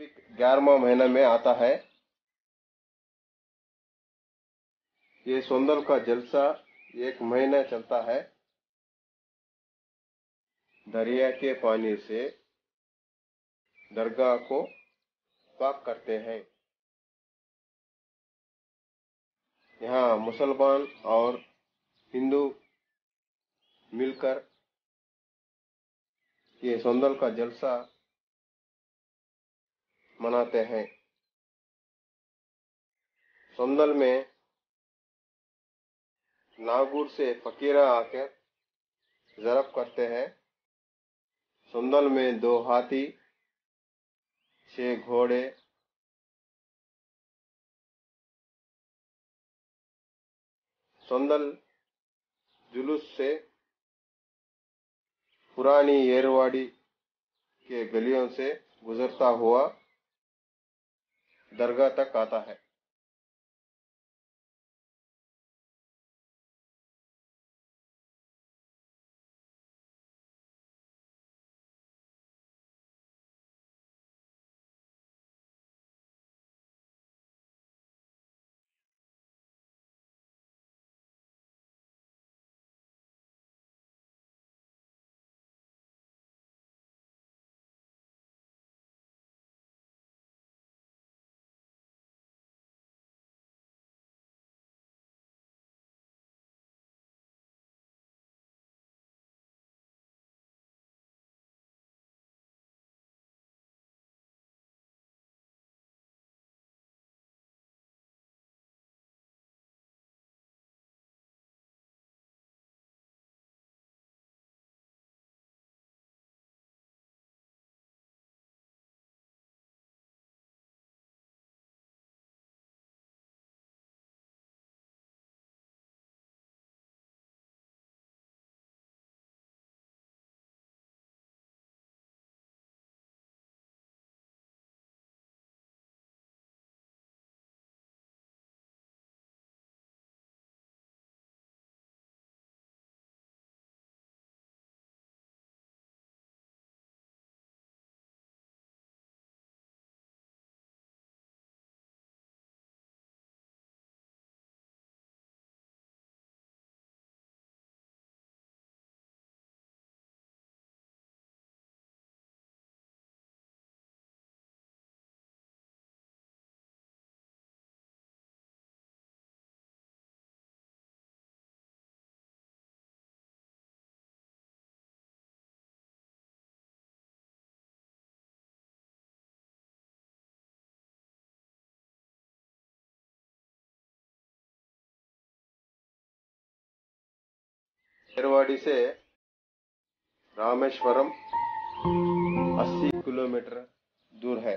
ग्यारहवा महीना में आता है। ये सोंदल का जलसा एक महीना चलता है। दरिया के पानी से दरगाह को पाक करते हैं। यहाँ मुसलमान और हिंदू मिलकर ये सोंदल का जलसा मनाते हैं। सोंदल में नागुर से फकीरा आकर जरब करते हैं। सुंदल में दो हाथी, छह घोड़े, सुंदल जुलूस से पुरानी येरवाड़ी के गलियों से गुजरता हुआ दरगाह तक आता है। शेरवाड़ी से रामेश्वरम 80 किलोमीटर दूर है।